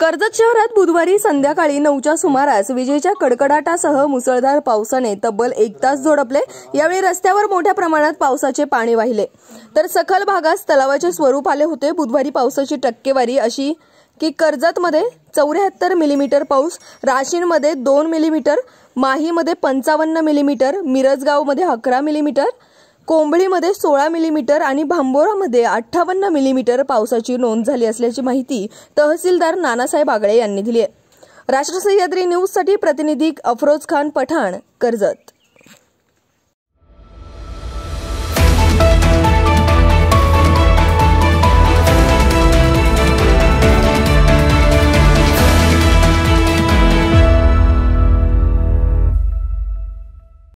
कर्जत शहरात बुधवारी संध्याकाळी नऊच्या सुमारास विजेच्या कडकडाटासह मुसळधार पावसाने तब्बल एक तास झोडपले. यावेळी रस्त्यावर मोठ्या प्रमाणात पावसाचे पाणी वाहिले. तर सखल भागास तलावाचे स्वरूप आले होते. बुधवारी पावसाची टक्केवारी अशी की कर्जतमध्ये चौऱ्याहत्तर मिलीमीटर पाऊस राशीनमध्ये दोन मिलीमीटर माहीमध्ये पंचावन्न मिलीमीटर मिरजगावमध्ये अकरा मिलीमीटर कोंबळीमध्ये सोळा मिलीमीटर आणि भांबोरामध्ये अठ्ठावन्न मिलीमीटर पावसाची नोंद झाली असल्याची माहिती तहसीलदार नानासाहेब आगळे यांनी दिली आहे. राष्ट्र सह्याद्री न्यूजसाठी प्रतिनिधी अफरोज खान पठाण कर्जत.